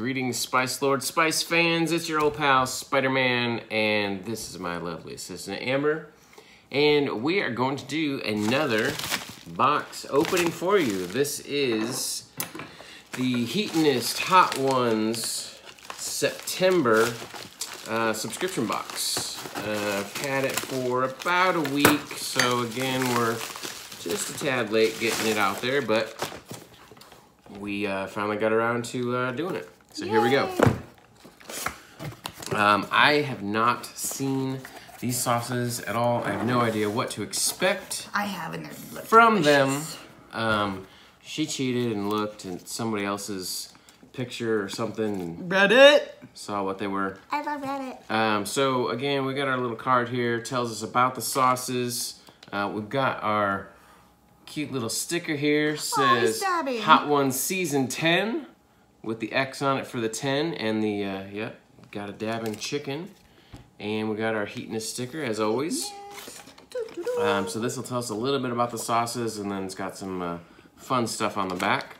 Greetings, Spice Lord, Spice fans. It's your old pal, Spider Man, and this is my lovely assistant, Amber. And we are going to do another box opening for you. This is the Heatonist Hot Ones September uh, subscription box. Uh, I've had it for about a week, so again, we're just a tad late getting it out there, but we uh, finally got around to uh, doing it. So here we go. Um, I have not seen these sauces at all. I have no idea what to expect I have, and they're look from delicious. them. Um, she cheated and looked at somebody else's picture or something and Reddit. saw what they were. I love Reddit. Um, so again, we got our little card here. Tells us about the sauces. Uh, we've got our cute little sticker here. Says stabbing. Hot One Season 10 with the X on it for the 10 and the, uh, yep, got a dabbing chicken. And we got our Heatonist sticker as always. Um, so this will tell us a little bit about the sauces and then it's got some uh, fun stuff on the back.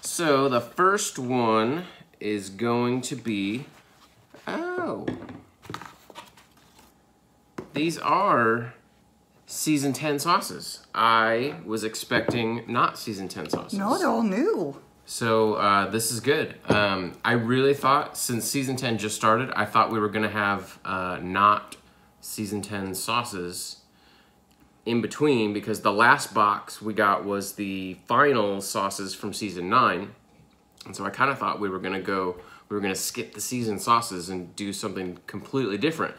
So the first one is going to be, oh, these are season 10 sauces. I was expecting not season 10 sauces. No, they're all new. So uh, this is good. Um, I really thought since season 10 just started, I thought we were gonna have uh, not season 10 sauces in between because the last box we got was the final sauces from season 9. And so I kind of thought we were gonna go, we were gonna skip the season sauces and do something completely different.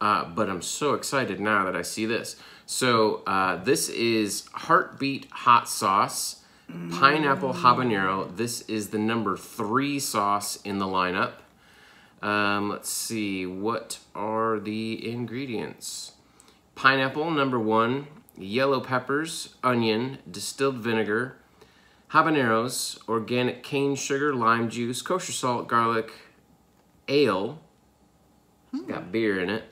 Uh, but I'm so excited now that I see this. So uh, this is Heartbeat Hot Sauce, Pineapple Habanero. This is the number three sauce in the lineup. Um, let's see, what are the ingredients? Pineapple, number one, yellow peppers, onion, distilled vinegar, habaneros, organic cane sugar, lime juice, kosher salt, garlic, ale. It's got beer in it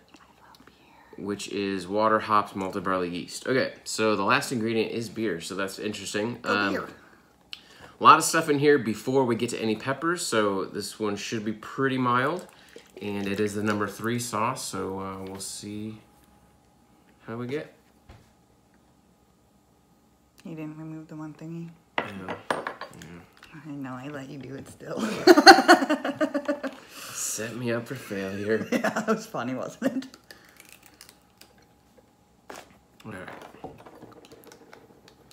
which is water, hops, malted barley, yeast. Okay, so the last ingredient is beer, so that's interesting. Go Um, beer. a lot of stuff in here before we get to any peppers, so this one should be pretty mild. And it is the number three sauce, so uh, we'll see how we get. You didn't remove the one thingy. Know, I know. I let you do it still. set me up for failure. yeah, that was funny, wasn't it? All right.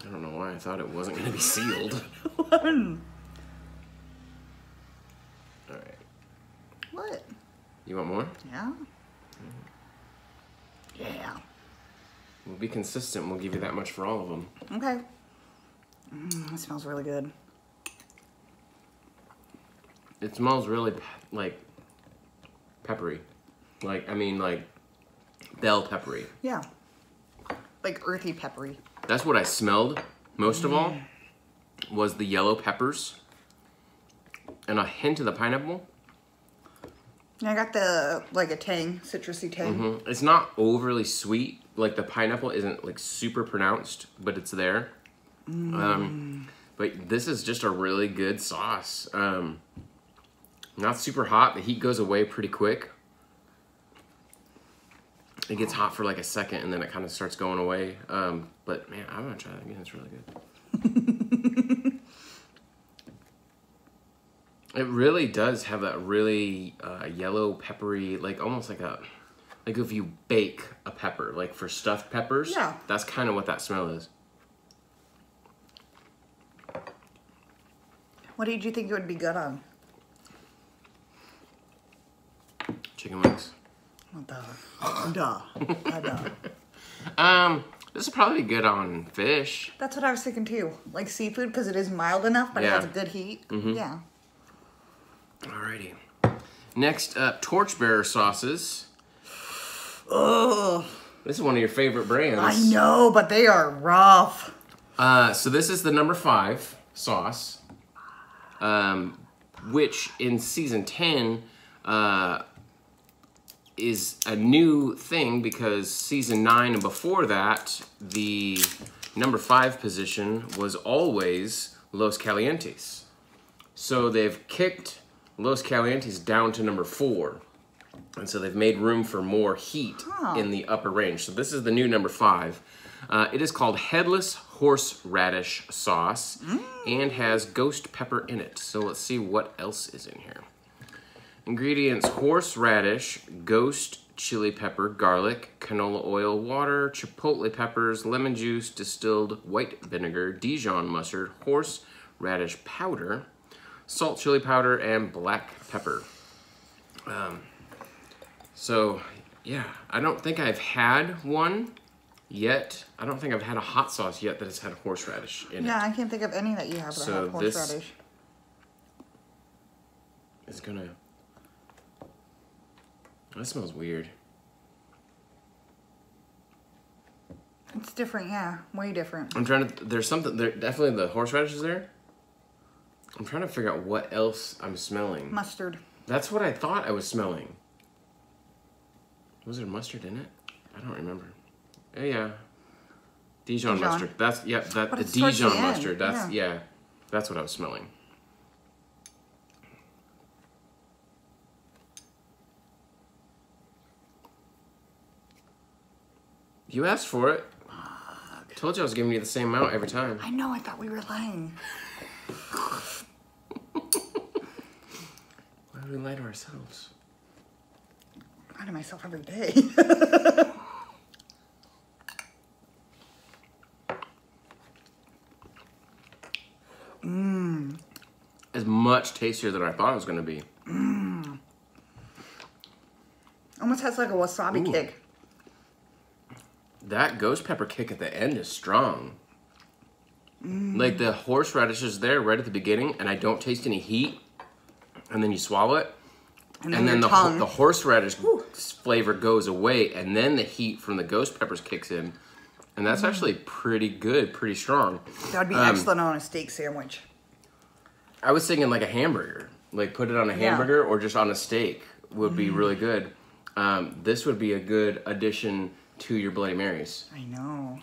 I don't know why I thought it wasn't going to be sealed. what? All right. What? You want more? Yeah. Yeah. We'll be consistent. We'll give you that much for all of them. Okay. Mm, it smells really good. It smells really pe- like peppery. Like, I mean, like bell peppery. Yeah. Like earthy peppery. That's what I smelled most of all was the yellow peppers and a hint of the pineapple. And I got the like a tang, citrusy tang. Mhm. It's not overly sweet. Like the pineapple isn't like super pronounced, but it's there. Um, but this is just a really good sauce. Um, not super hot. The heat goes away pretty quick. It gets hot for like a second and then it kind of starts going away. Um, but man, I'm gonna try that again. It's really good. it really does have that really uh, yellow, peppery, like almost like a, like if you bake a pepper, like for stuffed peppers. Yeah. That's kind of what that smell is. What did you think it would be good on? Chicken wings. What the? Duh. Uh, duh. Um, this is probably good on fish. That's what I was thinking too. Like seafood because it is mild enough, but Yeah. it has a good heat. Yeah. Alrighty. Next up, Torchbearer sauces. Oh, This is one of your favorite brands. I know, but they are rough. Uh, so this is the number five sauce, um, which in season ten uh, is a new thing because season nine and before that, the number five position was always Los Calientes. So they've kicked Los Calientes down to number four. And so they've made room for more heat Huh. in the upper range. So this is the new number five. Uh, it is called Headless Horseradish Sauce and has ghost pepper in it. So let's see what else is in here. Ingredients horseradish, ghost chili pepper, garlic, canola oil, water, chipotle peppers, lemon juice, distilled white vinegar, Dijon mustard, horseradish powder, salt, chili powder, and black pepper. Um, so, yeah, I don't think I've had one yet. I don't think I've had a hot sauce yet that has had horseradish in Yeah, it. Yeah, I can't think of any that you have that So have this- horseradish. It's gonna. That smells weird. It's different, yeah, way different. I'm trying to. There's something. There definitely the horseradish is there. I'm trying to figure out what else I'm smelling. Mustard. That's what I thought I was smelling. Was there mustard in it? I don't remember. Oh yeah, Dijon, Dijon. mustard. That's yeah. That But the Dijon end, mustard. That's yeah. That's what I was smelling. You asked for it. Told you I was giving you the same amount every time. I know, I thought we were lying. Why do we lie to ourselves? I lie to myself every day. Mmm. It's much tastier than I thought it was going to be. Mmm. Almost has like a wasabi Ooh. kick. That ghost pepper kick at the end is strong. Like the horseradish is there right at the beginning, and I don't taste any heat. And then you swallow it, And and then, the, ho- the horseradish flavor goes away, and then the heat from the ghost peppers kicks in, and that's actually pretty good, pretty strong. That'd be um, excellent on a steak sandwich. I was thinking like a hamburger, like put it on a Yeah. Mm. hamburger or just on a steak would be really good. Um, this would be a good addition to your Bloody Marys. I know.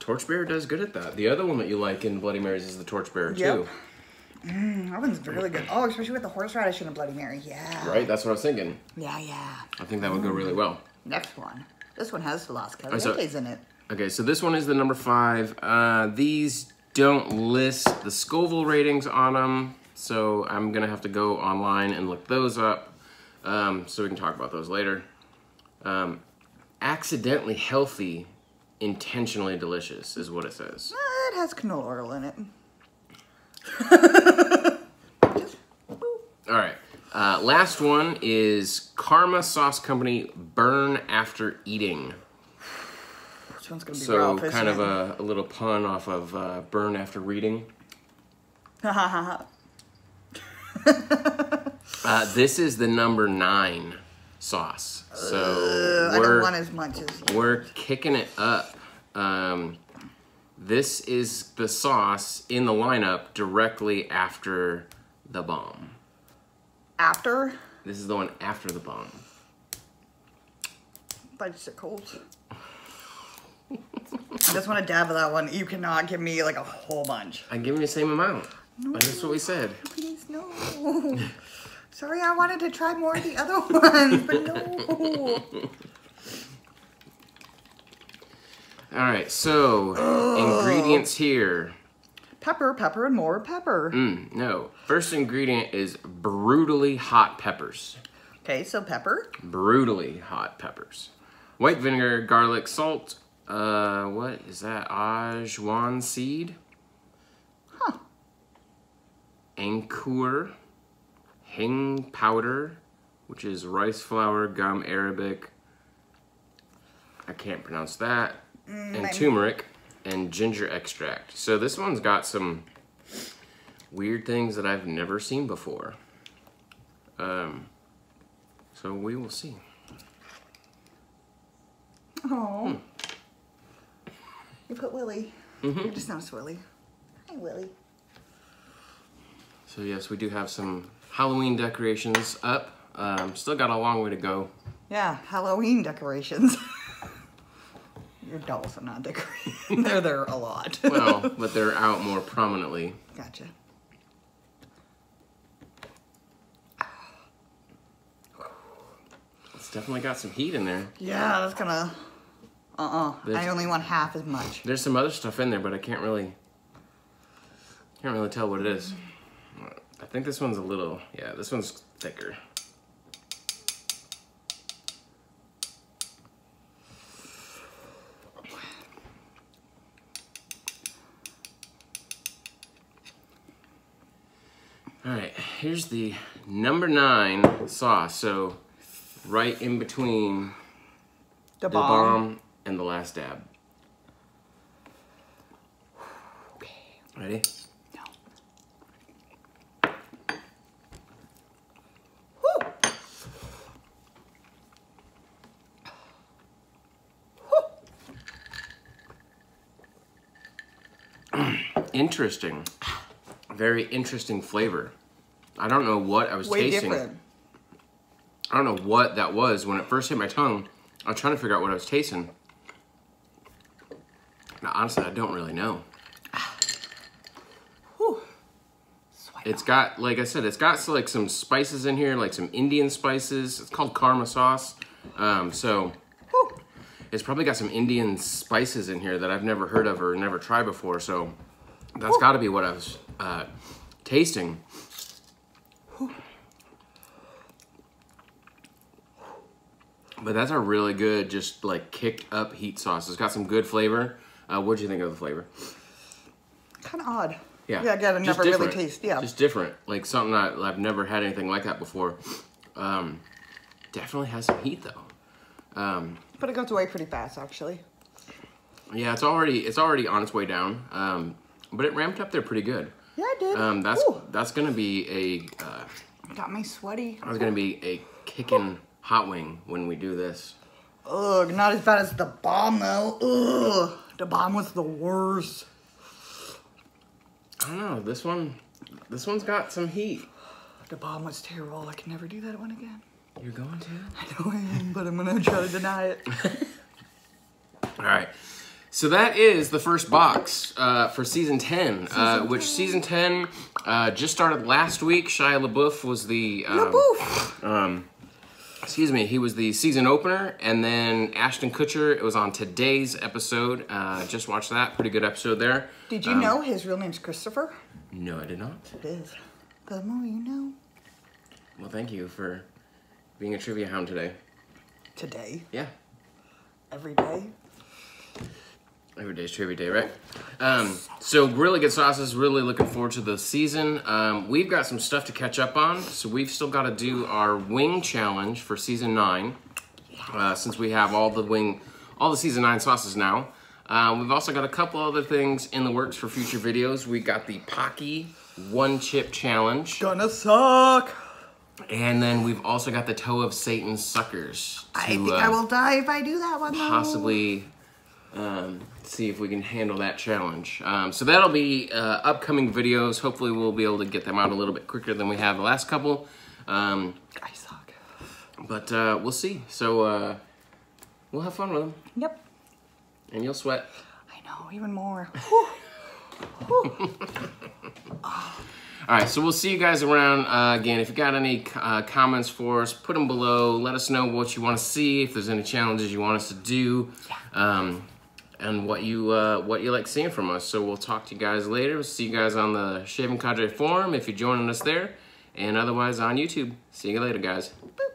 Torchbearer does good at that. The other one that you like in Bloody Marys is the Torchbearer too, Yep. Mm, that one's really good. Oh, especially with the horseradish and a Bloody Mary. Yeah. right? That's what I was thinking. Yeah, yeah. I think that would go really well. Next one. This one has Las so- Calientes in it. Okay, so this one is the number five. Uh, these don't list the Scoville ratings on them, so I'm gonna have to go online and look those up, um, so we can talk about those later. Um, accidentally healthy, intentionally delicious is what it says. Uh, it has canola oil in it. Just. All right. Uh, last one is Karma Sauce Company Burn After Eating. This one's gonna be So rough, kind of a, a little pun off of uh, Burn After Reading. Uh, this is the number nine sauce. So Uh, I don't we're want as much as you. we're kicking it up. Um, this is the sauce in the lineup directly after the bomb. After This is the one after the bomb. bicycles. I just want to dab of that one. You cannot give me like a whole bunch. I give you the same amount. That's what we said. Please, no. Sorry, I wanted to try more of the other ones, but no. All right, so ingredients here. Pepper, pepper, and more pepper. Mm, no, first ingredient is brutally hot peppers. Okay, so pepper. brutally hot peppers. White vinegar, garlic, salt. Uh, what is that? Ajwan seed. Huh. Ankur. Hing powder, which is rice flour, gum arabic. I can't pronounce that. Mm, and I'm- turmeric and ginger extract. So this one's got some weird things that I've never seen before. Um, so we will see. Oh. You put Willie. Mm-hmm. You're just not Willie. Hi, Willie. So yes, we do have some Halloween decorations up. Um, still got a long way to go. Yeah, Halloween decorations. Your dolls are not decorated. they're there a lot. well, but they're out more prominently. gotcha. It's definitely got some heat in there. Yeah, that's gonna. Uh uh I only want half as much. There's some other stuff in there, but I can't really can't really tell what it is. I think this one's a little yeah, this one's thicker. All right, here's the number nine sauce. So right in between The the bomb. bomb and the last dab. Ready? Interesting. Very interesting flavor. I don't know what I was Way tasting. different. I don't know what that was when it first hit my tongue. I was trying to figure out what I was tasting. Now, honestly, I don't really know. It's got, like I said, it's got like some spices in here, like some Indian spices. It's called karma sauce. Um, so Whew. it's probably got some Indian spices in here that I've never heard of or never tried before. So that's got to be what I was uh, tasting. But that's a really good, just like kicked up heat sauce. It's got some good flavor. Uh, what'd you think of the flavor? Kind of odd. Yeah. Yeah, again, I Just never really different. taste. Yeah. Just different. Like something that I've never had anything like that before. Um, definitely has some heat though. Um, but it goes away pretty fast, actually. yeah, it's already it's already on its way down. Um, but it ramped up there pretty good. Yeah, I did. Um, that's Ooh, that's gonna be a uh, got me sweaty. that's gonna be a kicking hot wing when we do this. Ugh, not as bad as the bomb though. Ugh, the bomb was the worst. I don't know. This one, this one's got some heat. The bomb was terrible. I can never do that one again. You're going to? I know I am, but I'm gonna try to deny it. All right. So that is the first box uh, for season 10, uh, which season 10 uh, just started last week. Shia LaBeouf was the, um, Boof. excuse me, he was the season opener. And then Ashton Kutcher, it was on today's episode. Uh, just watched that. Pretty good episode there. Did you Um, know his real name's Christopher? No, I did not. It is. The more you know. Well, thank you for being a trivia hound today. Today, Yeah. every day. Every day's trivia day, right? Um, so really good sauces. Really looking forward to the season. Um, we've got some stuff to catch up on, so we've still got to do our wing challenge for season nine, uh, since we have all the wing, all the season nine sauces now. Um, we've also got a couple other things in the works for future videos. We got the Paqui one chip challenge, Gonna suck. and then we've also got the Toe of Satan suckers. To, I think uh, I will die if I do that one. Though. possibly um, see if we can handle that challenge. Um, so that'll be uh, upcoming videos. Hopefully, we'll be able to get them out a little bit quicker than we have the last couple. Um, I suck. but uh, we'll see. So uh, we'll have fun with them, Yep. and you'll sweat. I know, even more. All right, so we'll see you guys around. Uh, again, if you got any uh, comments for us, put them below. Let us know what you want to see. If there's any challenges you want us to do, um, and what you uh, what you like seeing from us. So we'll talk to you guys later. We'll see you guys on the Shaving Cadre forum if you're joining us there, and otherwise on YouTube. See you later, guys. Bye.